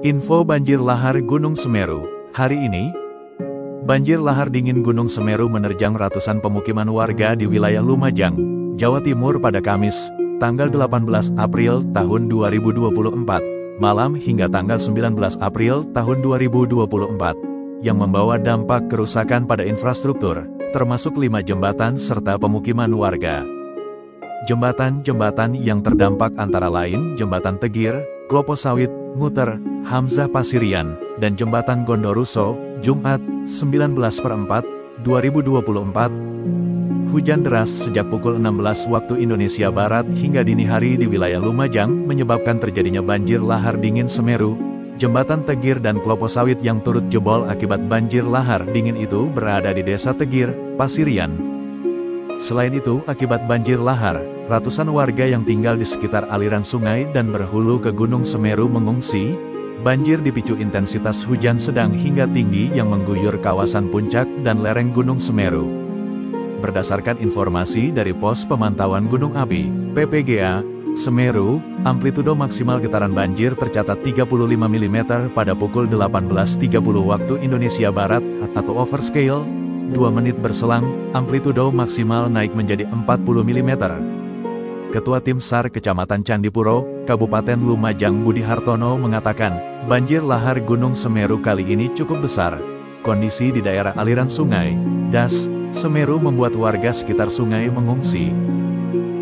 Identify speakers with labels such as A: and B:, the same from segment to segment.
A: Info banjir lahar Gunung Semeru. Hari ini, banjir lahar dingin Gunung Semeru menerjang ratusan pemukiman warga di wilayah Lumajang, Jawa Timur pada Kamis, tanggal 18 April tahun 2024, malam hingga tanggal 19 April tahun 2024, yang membawa dampak kerusakan pada infrastruktur, termasuk lima jembatan serta pemukiman warga. Jembatan-jembatan yang terdampak antara lain Jembatan Tegir, Klopo Sawit, Muter, Hamzah Pasirian, dan Jembatan Gondoruso, Jumat, 19 per 4, 2024. Hujan deras sejak pukul 16 waktu Indonesia Barat hingga dini hari di wilayah Lumajang menyebabkan terjadinya banjir lahar dingin Semeru. Jembatan Tegir dan Klopo Sawit yang turut jebol akibat banjir lahar dingin itu berada di Desa Tegir, Pasirian. Selain itu, akibat banjir lahar, ratusan warga yang tinggal di sekitar aliran sungai dan berhulu ke Gunung Semeru mengungsi, Banjir dipicu intensitas hujan sedang hingga tinggi yang mengguyur kawasan puncak dan lereng Gunung Semeru. Berdasarkan informasi dari Pos Pemantauan Gunung Api, PPGA, Semeru, amplitudo maksimal getaran banjir tercatat 35 mm pada pukul 18.30 waktu Indonesia Barat atau overscale, 2 menit berselang, amplitudo maksimal naik menjadi 40 mm. Ketua Tim SAR Kecamatan Candipuro, Kabupaten Lumajang Budi Hartono mengatakan, banjir lahar Gunung Semeru kali ini cukup besar. Kondisi di daerah aliran sungai, Das, Semeru membuat warga sekitar sungai mengungsi.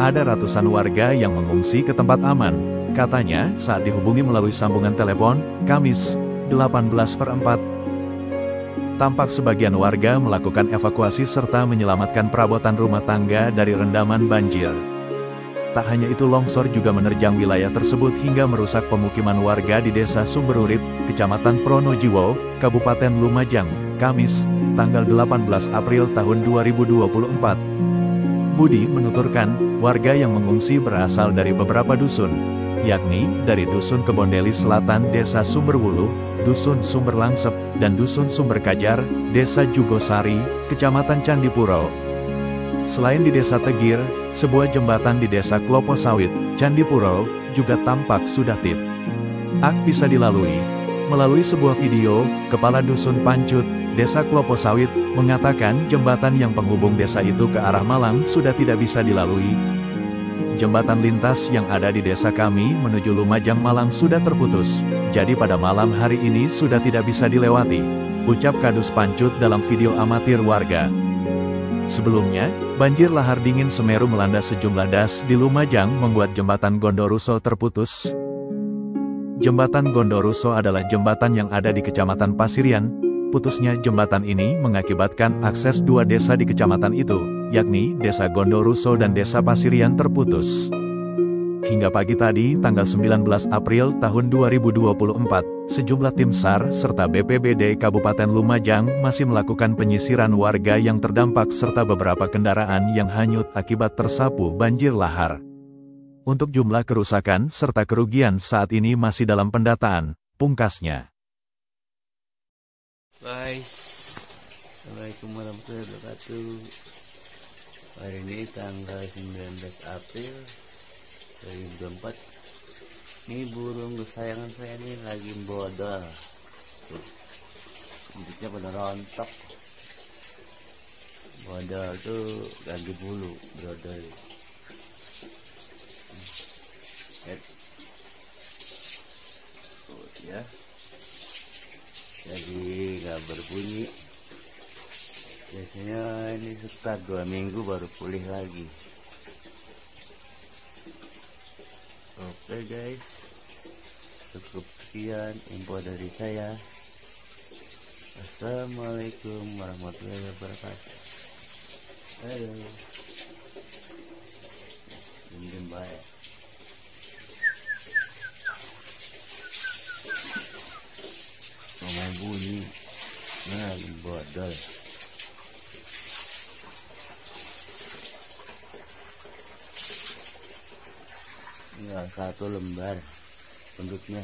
A: Ada ratusan warga yang mengungsi ke tempat aman. Katanya, saat dihubungi melalui sambungan telepon, Kamis, 18 per 4, tampak sebagian warga melakukan evakuasi serta menyelamatkan perabotan rumah tangga dari rendaman banjir. Tak hanya itu longsor juga menerjang wilayah tersebut hingga merusak pemukiman warga di Desa Sumberurip, Kecamatan Pronojiwo, Kabupaten Lumajang, Kamis, tanggal 18 April tahun 2024. Budi menuturkan, warga yang mengungsi berasal dari beberapa dusun, yakni dari Dusun Kebondeli Selatan Desa Sumberwulu, Dusun Sumberlangsep, dan Dusun Sumberkajar, Desa Jugosari, Kecamatan Candipuro, Selain di Desa Tegir, sebuah jembatan di Desa Klopo Sawit, Candipuro, juga tampak sudah tip. Ak bisa dilalui. Melalui sebuah video, Kepala Dusun Pancut, Desa Klopo Sawit, mengatakan jembatan yang penghubung desa itu ke arah Malang sudah tidak bisa dilalui. Jembatan lintas yang ada di desa kami menuju Lumajang Malang sudah terputus, jadi pada malam hari ini sudah tidak bisa dilewati. Ucap Kadus Pancut dalam video amatir warga. Sebelumnya, banjir lahar dingin Semeru melanda sejumlah das di Lumajang membuat jembatan Gondoruso terputus. Jembatan Gondoruso adalah jembatan yang ada di Kecamatan Pasirian. Putusnya jembatan ini mengakibatkan akses dua desa di kecamatan itu, yakni Desa Gondoruso dan Desa Pasirian terputus. Hingga pagi tadi, tanggal 19 April tahun 2024, sejumlah tim SAR serta BPBD Kabupaten Lumajang masih melakukan penyisiran warga yang terdampak serta beberapa kendaraan yang hanyut akibat tersapu banjir lahar. Untuk jumlah kerusakan serta kerugian saat ini masih dalam pendataan, pungkasnya.
B: Guys, Assalamualaikum warahmatullahi wabarakatuh. Hari ini tanggal 19 April 2024 ini burung kesayangan saya ini lagi bodol Bentuknya pada rontok. Bodol tuh ganti bulu Brodol. Oh, ya jadi nggak berbunyi. Biasanya ini sekitar dua minggu baru pulih lagi oke guys. Cukup sekian info dari saya. Assalamualaikum warahmatullahi wabarakatuh. Halo. Diem baik bunyi. Nah bodol tinggal satu lembar bentuknya